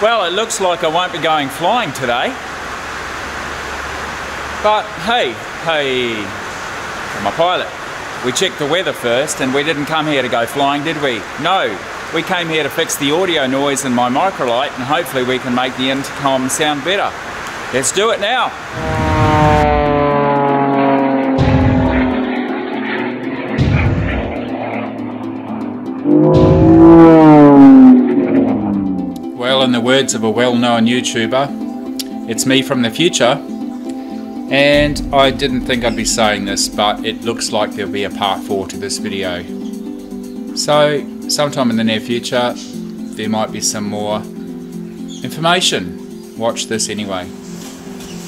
Well, it looks like I won't be going flying today. But hey, hey, I'm a pilot. We checked the weather first and we didn't come here to go flying, did we? No, we came here to fix the audio noise in my microlight and hopefully we can make the intercom sound better. Let's do it now. The words of a well-known YouTuber, it's me from the future. And I didn't think I'd be saying this, but it looks like there'll be a part four to this video. So, sometime in the near future, there might be some more information. Watch this anyway.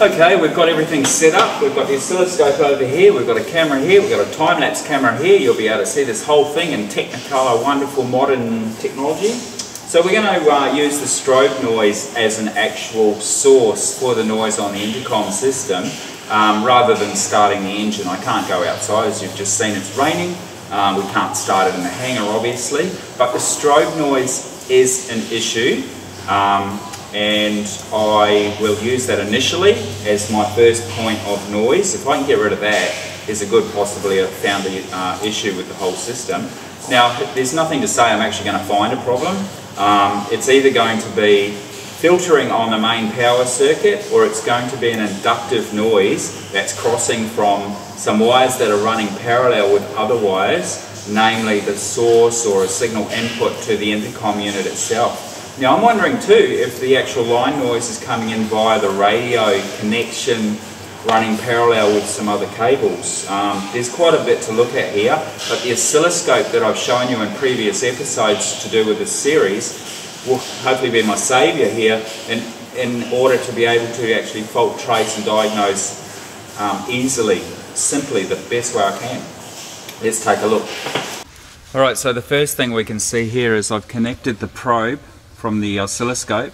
Okay, we've got everything set up. We've got the oscilloscope over here, we've got a camera here, we've got a time-lapse camera here. You'll be able to see this whole thing in Technicolor, wonderful modern technology. So we're going to uh, use the strobe noise as an actual source for the noise on the intercom system um, rather than starting the engine. I can't go outside as you've just seen it's raining. Um, we can't start it in the hangar obviously, but the strobe noise is an issue um, and I will use that initially as my first point of noise. If I can get rid of that, there's a good possibly I've found the uh, issue with the whole system. Now, there's nothing to say I'm actually going to find a problem. Um, it's either going to be filtering on the main power circuit or it's going to be an inductive noise that's crossing from some wires that are running parallel with other wires, namely the source or a signal input to the intercom unit itself. Now I'm wondering too if the actual line noise is coming in via the radio connection running parallel with some other cables. Um, there's quite a bit to look at here, but the oscilloscope that I've shown you in previous episodes to do with this series will hopefully be my saviour here in, in order to be able to actually fault trace and diagnose um, easily, simply, the best way I can. Let's take a look. Alright, so the first thing we can see here is I've connected the probe from the oscilloscope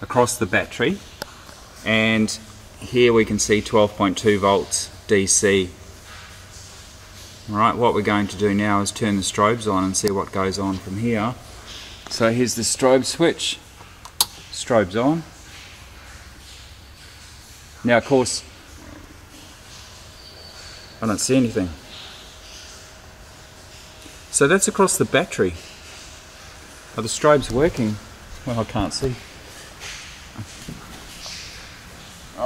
across the battery and here we can see 12.2 volts DC. Alright, what we're going to do now is turn the strobes on and see what goes on from here. So here's the strobe switch. Strobe's on. Now of course, I don't see anything. So that's across the battery. Are the strobes working? Well, I can't see.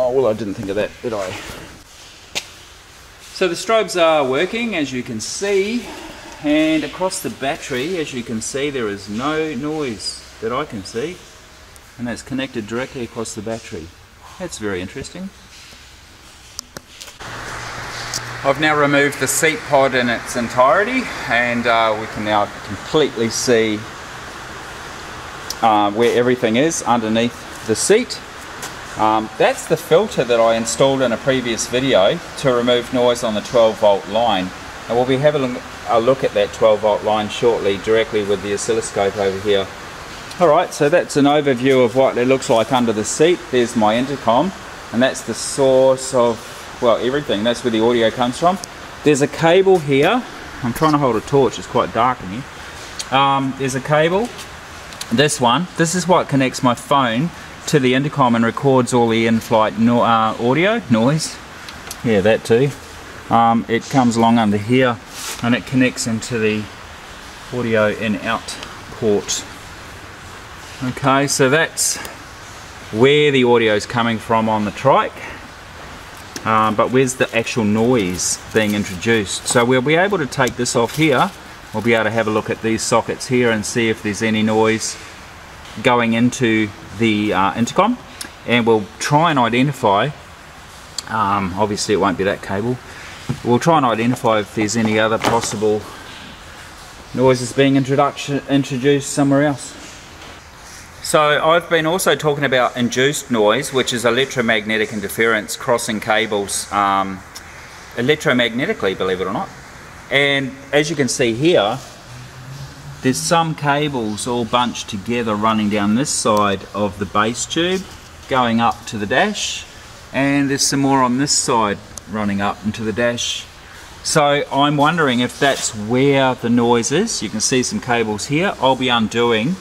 Oh, well, I didn't think of that, did I? So the strobes are working, as you can see and across the battery as you can see there is no noise that I can see and that's connected directly across the battery. That's very interesting. I've now removed the seat pod in its entirety and uh, we can now completely see uh, where everything is underneath the seat um, that's the filter that I installed in a previous video to remove noise on the 12 volt line and we'll be having a look at that 12 volt line shortly directly with the oscilloscope over here. Alright, so that's an overview of what it looks like under the seat. There's my intercom and that's the source of, well, everything. That's where the audio comes from. There's a cable here. I'm trying to hold a torch, it's quite dark in here. Um, there's a cable, this one. This is what connects my phone to the intercom and records all the in-flight no uh, audio, noise. Yeah, that too. Um, it comes along under here and it connects into the audio in out port okay so that's where the audio is coming from on the trike um, but where's the actual noise being introduced so we'll be able to take this off here we'll be able to have a look at these sockets here and see if there's any noise going into the uh, intercom and we'll try and identify um, obviously it won't be that cable We'll try and identify if there's any other possible noises being introduction introduced somewhere else. So I've been also talking about induced noise, which is electromagnetic interference crossing cables um, electromagnetically, believe it or not. And as you can see here, there's some cables all bunched together running down this side of the base tube, going up to the dash, and there's some more on this side running up into the dash. So I'm wondering if that's where the noise is. You can see some cables here. I'll be undoing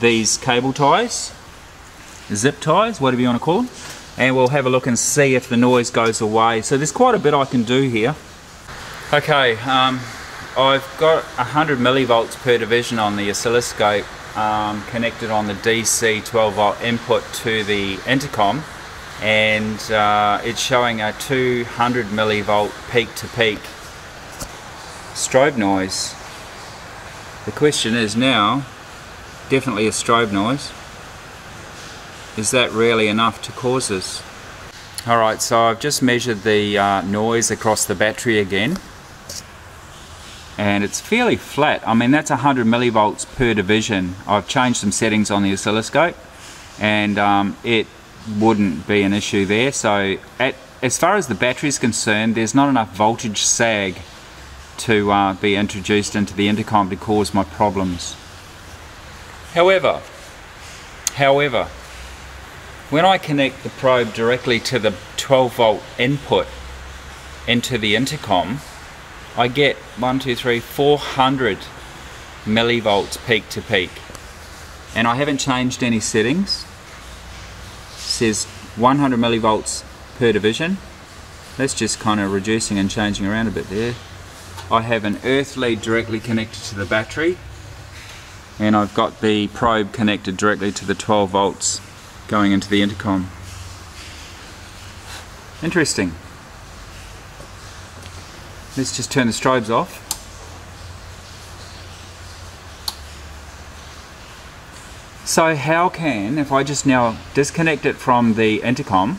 these cable ties zip ties, whatever you want to call them. And we'll have a look and see if the noise goes away. So there's quite a bit I can do here. Okay, um, I've got 100 millivolts per division on the oscilloscope um, connected on the DC 12 volt input to the intercom and uh, it's showing a 200 millivolt peak to peak strobe noise. The question is now, definitely a strobe noise, is that really enough to cause this? Alright, so I've just measured the uh, noise across the battery again and it's fairly flat. I mean that's 100 millivolts per division. I've changed some settings on the oscilloscope and um, it wouldn't be an issue there. So at, as far as the battery is concerned, there's not enough voltage sag to uh, be introduced into the intercom to cause my problems. However, however, when I connect the probe directly to the 12 volt input into the intercom, I get 1, 2, 3, 400 millivolts peak to peak. And I haven't changed any settings. It says 100 millivolts per division. That's just kind of reducing and changing around a bit there. I have an earth lead directly connected to the battery and I've got the probe connected directly to the 12 volts going into the intercom. Interesting. Let's just turn the strobes off. So how can, if I just now disconnect it from the intercom,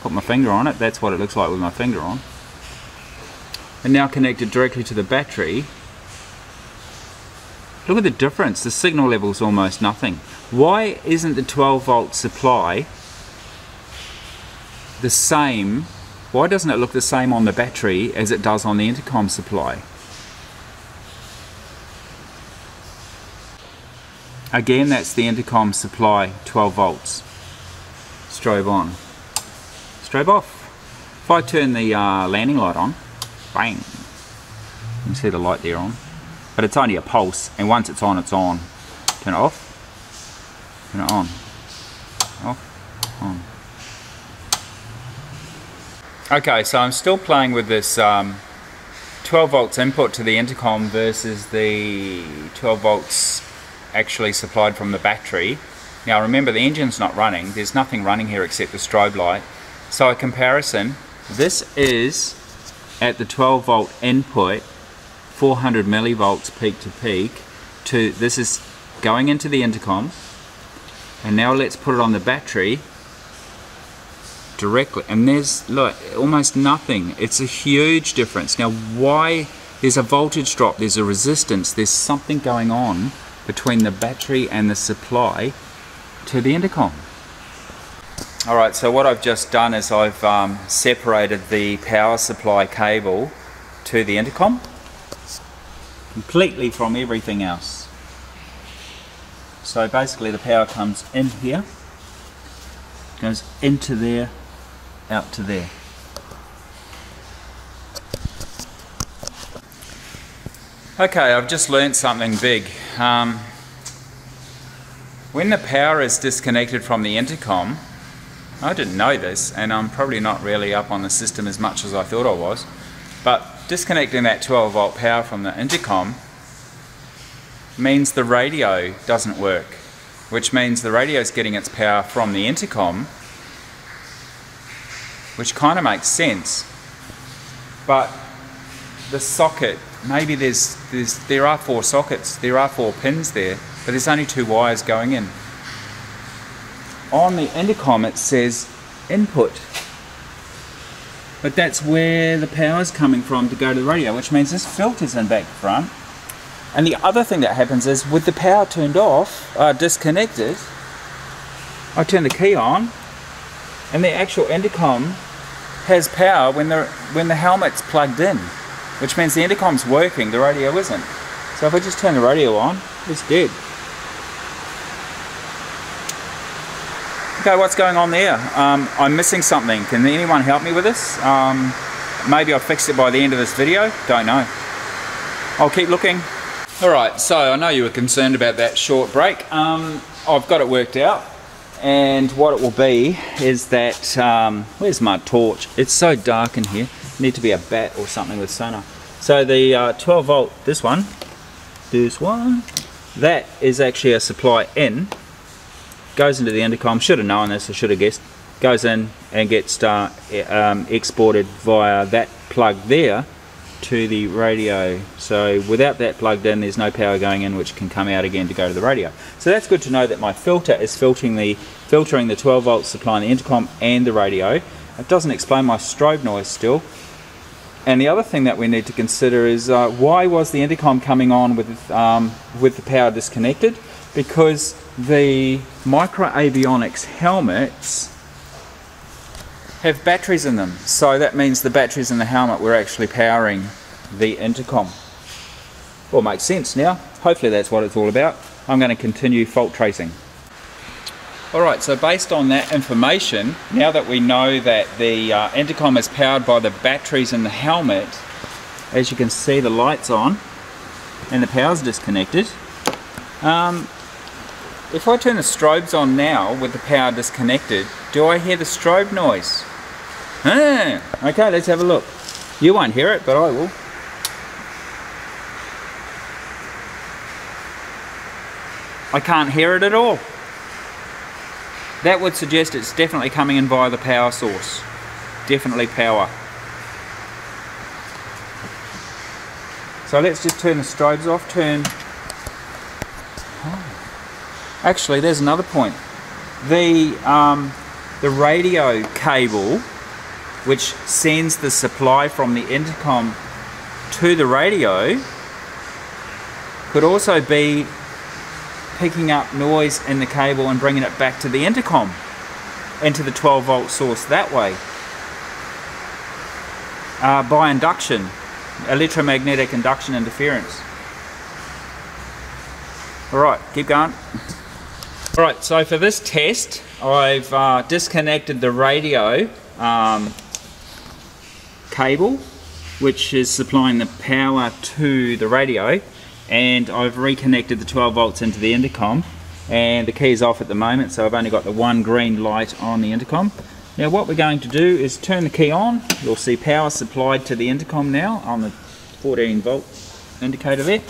put my finger on it, that's what it looks like with my finger on, and now connect it directly to the battery, look at the difference, the signal level is almost nothing. Why isn't the 12 volt supply the same why doesn't it look the same on the battery as it does on the intercom supply? Again, that's the intercom supply, 12 volts. Strobe on. Strobe off. If I turn the uh, landing light on, bang, you can see the light there on. But it's only a pulse, and once it's on, it's on. Turn it off, turn it on, off, on. Okay, so I'm still playing with this um, 12 volts input to the intercom versus the 12 volts actually supplied from the battery. Now remember the engine's not running, there's nothing running here except the strobe light. So a comparison, this is at the 12 volt input, 400 millivolts peak to peak, to this is going into the intercom, and now let's put it on the battery directly. And there's look almost nothing. It's a huge difference. Now why there's a voltage drop there's a resistance there's something going on between the battery and the supply to the intercom. Alright so what I've just done is I've um, separated the power supply cable to the intercom completely from everything else. So basically the power comes in here goes into there out to there. Okay, I've just learnt something big. Um, when the power is disconnected from the intercom, I didn't know this, and I'm probably not really up on the system as much as I thought I was, but disconnecting that 12 volt power from the intercom means the radio doesn't work, which means the radio is getting its power from the intercom which kind of makes sense. But the socket, maybe there's, there's there are four sockets, there are four pins there, but there's only two wires going in. On the intercom it says input. But that's where the power's coming from to go to the radio, which means this filter's in back front. And the other thing that happens is with the power turned off, uh, disconnected, I turn the key on, and the actual intercom has power when the when the helmet's plugged in, which means the intercom's working, the radio isn't. So if I just turn the radio on, it's dead. Okay, what's going on there? Um, I'm missing something. Can anyone help me with this? Um, maybe I'll fix it by the end of this video. Don't know. I'll keep looking. Alright, so I know you were concerned about that short break. Um, I've got it worked out and what it will be is that um, where's my torch? It's so dark in here. Need to be a bat or something with sonar. So the uh, 12 volt this one this one that is actually a supply in goes into the intercom. Should have known this I should have guessed. Goes in and gets uh, um, exported via that plug there to the radio. So without that plugged in there's no power going in which can come out again to go to the radio. So that's good to know that my filter is filtering the filtering the 12 volts supplying the intercom and the radio. It doesn't explain my strobe noise still. And the other thing that we need to consider is uh, why was the intercom coming on with um, with the power disconnected? Because the micro avionics helmets have batteries in them. So that means the batteries in the helmet were actually powering the intercom. Well, makes sense now. Hopefully that's what it's all about. I'm going to continue fault tracing. Alright, so based on that information, now that we know that the uh, intercom is powered by the batteries in the helmet, as you can see the light's on and the power's disconnected. Um, if I turn the strobes on now with the power disconnected, do I hear the strobe noise? Okay, let's have a look. You won't hear it, but I will. I can't hear it at all. That would suggest it's definitely coming in via the power source. Definitely power. So let's just turn the strobes off, turn... Actually, there's another point. The, um, the radio cable which sends the supply from the intercom to the radio could also be picking up noise in the cable and bringing it back to the intercom into the 12 volt source that way. Uh, by induction electromagnetic induction interference. Alright keep going. Alright so for this test I've uh, disconnected the radio um, cable which is supplying the power to the radio and I've reconnected the 12 volts into the intercom and the key is off at the moment so I've only got the one green light on the intercom. Now what we're going to do is turn the key on, you'll see power supplied to the intercom now on the 14 volt indicator there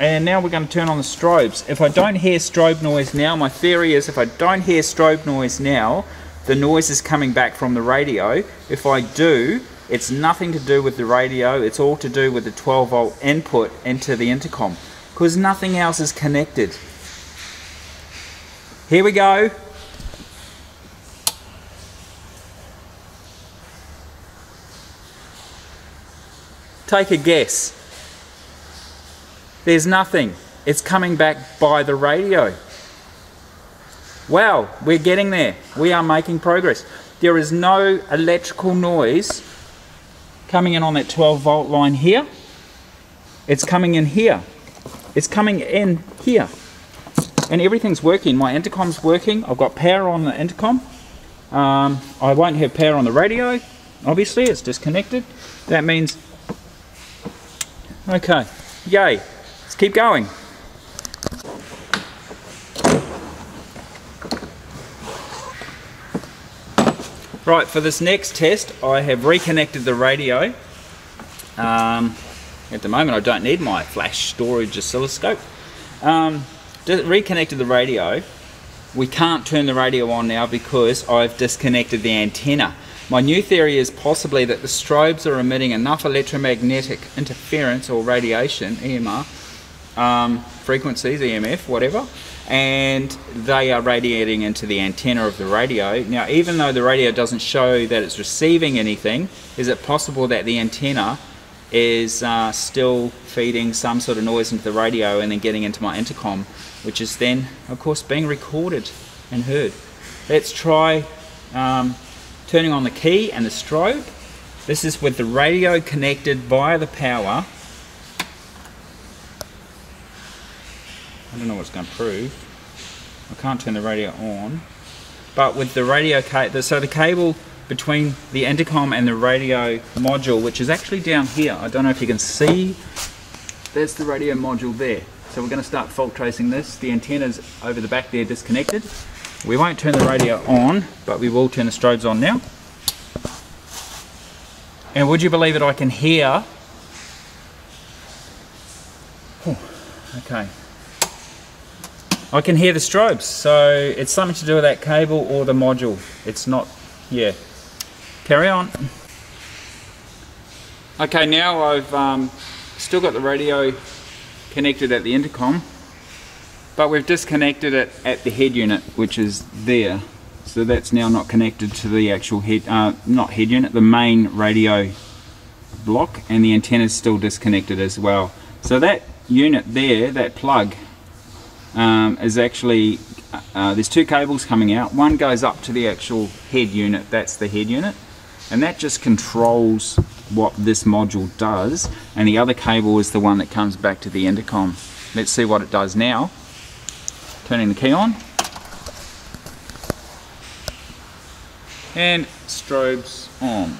and now we're going to turn on the strobes. If I don't hear strobe noise now, my theory is if I don't hear strobe noise now the noise is coming back from the radio. If I do, it's nothing to do with the radio, it's all to do with the 12 volt input into the intercom because nothing else is connected. Here we go. Take a guess. There's nothing. It's coming back by the radio. Wow, we're getting there. We are making progress. There is no electrical noise coming in on that 12 volt line here. It's coming in here. It's coming in here. And everything's working. My intercom's working. I've got power on the intercom. Um, I won't have power on the radio. Obviously, it's disconnected. That means... Okay, yay. Let's keep going. Right, for this next test, I have reconnected the radio. Um, at the moment, I don't need my flash storage oscilloscope. Um, reconnected the radio. We can't turn the radio on now because I've disconnected the antenna. My new theory is possibly that the strobes are emitting enough electromagnetic interference or radiation, EMR, um, frequencies, EMF, whatever, and they are radiating into the antenna of the radio. Now, even though the radio doesn't show that it's receiving anything, is it possible that the antenna is uh, still feeding some sort of noise into the radio and then getting into my intercom, which is then, of course, being recorded and heard. Let's try um, turning on the key and the strobe. This is with the radio connected via the power don't know what's going to prove. I can't turn the radio on. But with the radio cable, so the cable between the intercom and the radio module, which is actually down here. I don't know if you can see. There's the radio module there. So we're going to start fault tracing this. The antenna's over the back there disconnected. We won't turn the radio on, but we will turn the strobes on now. And would you believe it, I can hear... okay. I can hear the strobes, so it's something to do with that cable or the module. It's not, yeah. Carry on. Okay, now I've um, still got the radio connected at the intercom, but we've disconnected it at the head unit, which is there. So that's now not connected to the actual head, uh, not head unit, the main radio block, and the antenna is still disconnected as well. So that unit there, that plug, um, is actually, uh, there's two cables coming out. One goes up to the actual head unit, that's the head unit, and that just controls what this module does and the other cable is the one that comes back to the intercom. Let's see what it does now. Turning the key on. And strobes on.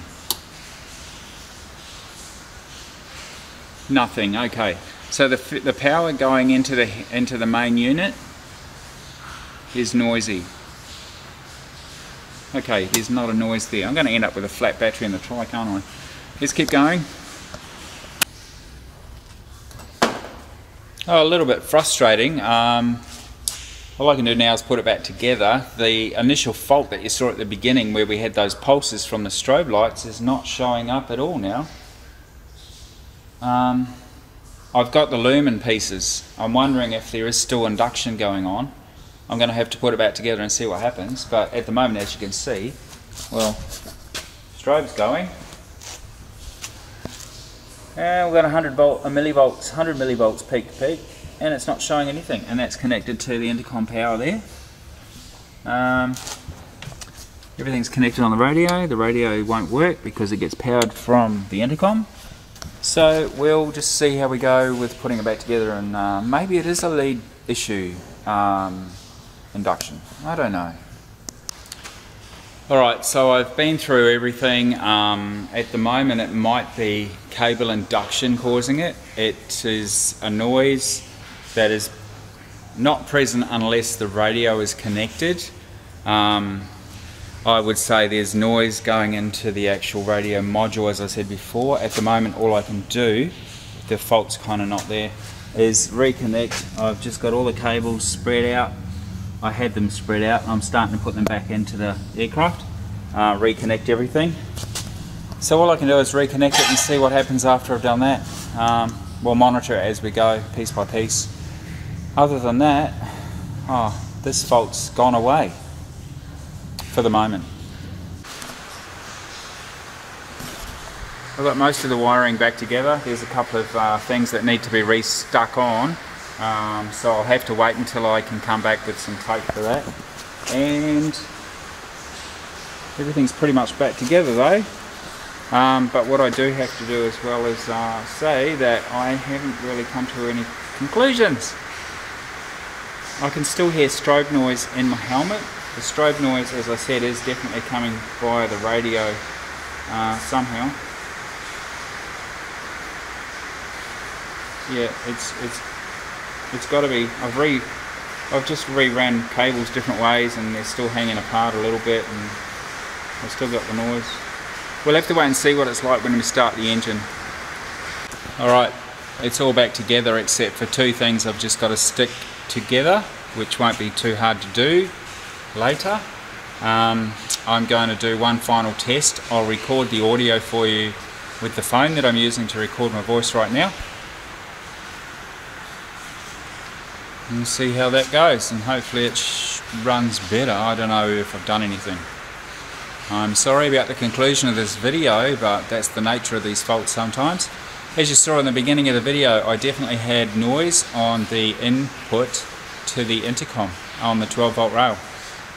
Nothing, okay. So the, the power going into the, into the main unit is noisy. Okay, there's not a noise there. I'm going to end up with a flat battery in the trike, aren't I? Let's keep going. Oh, a little bit frustrating. Um, all I can do now is put it back together. The initial fault that you saw at the beginning where we had those pulses from the strobe lights is not showing up at all now. Um, I've got the lumen pieces. I'm wondering if there is still induction going on. I'm going to have to put it back together and see what happens. But at the moment, as you can see, well, strobe's going. And we've got 100 volt, a millivolts, 100 millivolts peak to peak, and it's not showing anything. And that's connected to the intercom power there. Um, everything's connected on the radio. The radio won't work because it gets powered from the intercom. So we'll just see how we go with putting it back together and uh, maybe it is a lead issue um, induction. I don't know. Alright, so I've been through everything. Um, at the moment it might be cable induction causing it. It is a noise that is not present unless the radio is connected. Um, I would say there's noise going into the actual radio module as I said before. At the moment all I can do, the fault's kind of not there, is reconnect. I've just got all the cables spread out. I had them spread out. I'm starting to put them back into the aircraft uh, reconnect everything. So all I can do is reconnect it and see what happens after I've done that. Um, we'll monitor it as we go piece by piece. Other than that oh this fault's gone away for the moment I've got most of the wiring back together there's a couple of uh, things that need to be restuck on um, so I'll have to wait until I can come back with some tape for that. And everything's pretty much back together though. Um, but what I do have to do as well is uh, say that I haven't really come to any conclusions. I can still hear strobe noise in my helmet. The strobe noise, as I said, is definitely coming via the radio uh, somehow. Yeah, it's it's it's got to be. I've re, I've just reran cables different ways, and they're still hanging apart a little bit, and I've still got the noise. We'll have to wait and see what it's like when we start the engine. All right, it's all back together except for two things I've just got to stick together, which won't be too hard to do later. Um, I'm going to do one final test. I'll record the audio for you with the phone that I'm using to record my voice right now. and see how that goes and hopefully it runs better. I don't know if I've done anything. I'm sorry about the conclusion of this video but that's the nature of these faults sometimes. As you saw in the beginning of the video I definitely had noise on the input to the intercom on the 12 volt rail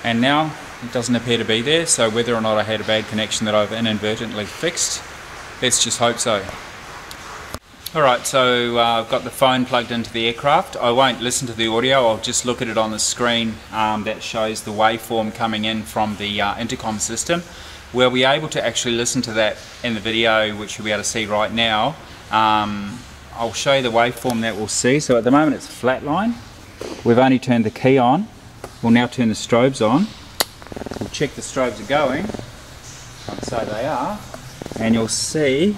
and now it doesn't appear to be there so whether or not I had a bad connection that I've inadvertently fixed let's just hope so. Alright, so uh, I've got the phone plugged into the aircraft. I won't listen to the audio, I'll just look at it on the screen um, that shows the waveform coming in from the uh, intercom system. We'll be able to actually listen to that in the video, which you'll be able to see right now. Um, I'll show you the waveform that we'll see. So at the moment it's flat line. We've only turned the key on. We'll now turn the strobes on. We'll check the strobes are going. And so they are. And you'll see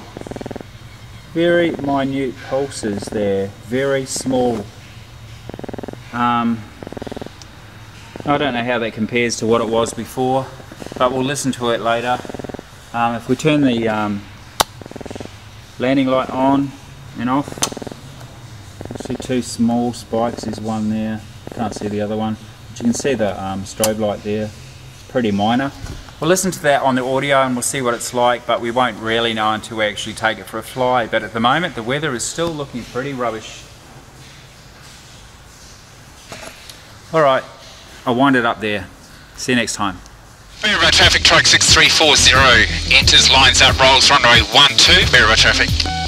very minute pulses there, very small. Um, I don't know how that compares to what it was before, but we'll listen to it later. Um, if we turn the um, landing light on and off, see two small spikes, there's one there, can't see the other one. But you can see the um, strobe light there, pretty minor. We'll listen to that on the audio and we'll see what it's like, but we won't really know until we actually take it for a fly. But at the moment, the weather is still looking pretty rubbish. All right, I'll wind it up there. See you next time. Bearer traffic, truck 6340, enters, lines up, rolls runway 12, Bearer traffic.